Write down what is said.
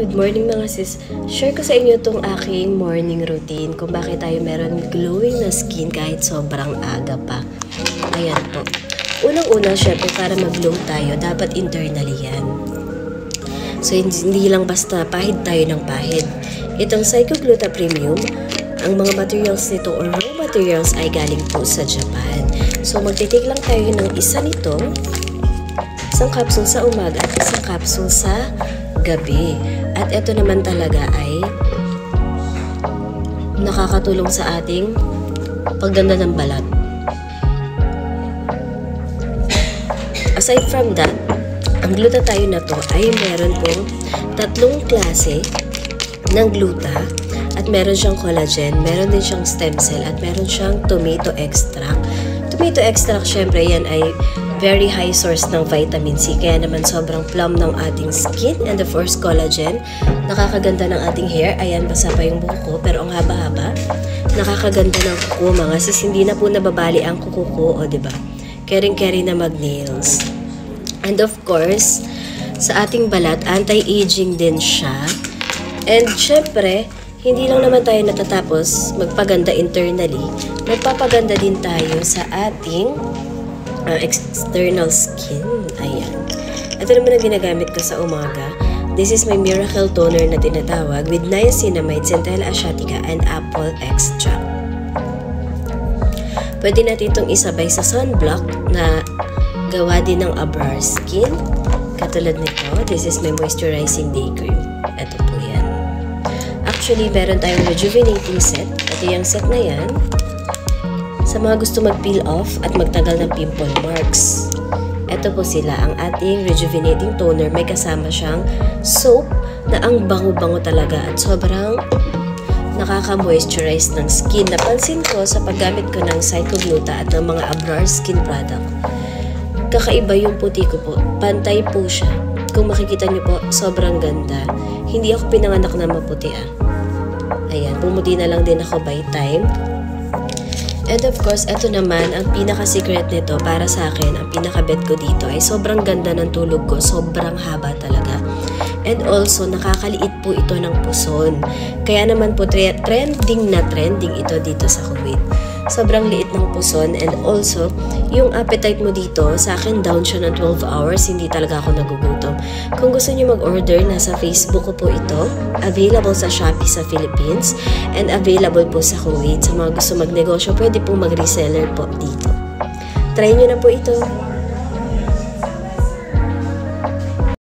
Good morning mga sis. Share ko sa inyo itong aking morning routine kung bakit tayo meron glowing na skin kahit sobrang aga pa. Ayan po. Unang-una, syempre para mag-glow tayo, dapat internally yan. So hindi lang basta pahid tayo ng pahid. Itong Psychogluta Premium, ang mga materials nito or raw materials ay galing po sa Japan. So magtitik lang tayo ng isa nito, isang capsule sa umaga at isang capsule sa gabi. At ito naman talaga ay nakakatulong sa ating pagganda ng balat. Aside from that, ang glutathione na to ay meron pong tatlong klase ng gluta at meron siyang collagen, meron din siyang stem cell at meron siyang tomato extract. Tomato extract, syempre yan ay very high source ng vitamin C. Kaya naman sobrang plump ng ating skin. And of course, collagen. Nakakaganda ng ating hair. Ayan, basa pa yung buhok ko. Pero ang haba-haba. Nakakaganda ng kuko mga sis. Hindi na po nababali ang kuko ko. O, diba? Caring-carry na mag-nails. And of course, sa ating balat, anti-aging din siya. And syempre, hindi lang naman tayo natatapos magpaganda internally, magpapaganda din tayo sa ating uh, external skin. Ayan. Ito naman ang ginagamit ko sa umaga. This is my miracle toner na tinatawag with niacinamide, centella asiatica, and apple extract. Pwede natin itong isabay sa sunblock na gawa din ng Abrar Skin. Katulad nito, this is my moisturizing day cream. Ito po yan. Actually, meron tayong rejuvenating set. Ito yung set na yan sa mga gusto mag-peel off at magtagal ng pimple marks. Ito po sila, ang ating rejuvenating toner. May kasama siyang soap na ang bango-bango talaga at sobrang nakaka-moisturize ng skin. Napansin ko sa paggamit ko ng Psychogluta at ng mga Abrar skin product. Kakaiba yung puti ko po. Pantay po siya. Kung makikita niyo po, sobrang ganda. Hindi ako pinanganak na maputi ah. Ayan, pumuti na lang din ako by time. And of course, ito naman, ang pinaka-secret nito para sa akin, ang pinaka-bet ko dito ay sobrang ganda ng tulog ko, sobrang haba talaga. And also, nakakaliit po ito ng puson. Kaya naman po, trending na trending ito dito sa Kuwait sobrang liit ng puson and also yung appetite mo dito sa akin down siya ng 12 hours hindi talaga ako nagugutom. Kung gusto niyo mag-order nasa Facebook ko po ito. Available sa Shopee sa Philippines and available po sa Kuwait. Sa mga gusto magnegosyo pwede po mag-reseller po dito. Try niyo na po ito